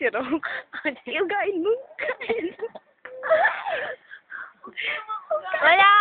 si Rom. Iugain mo. Wala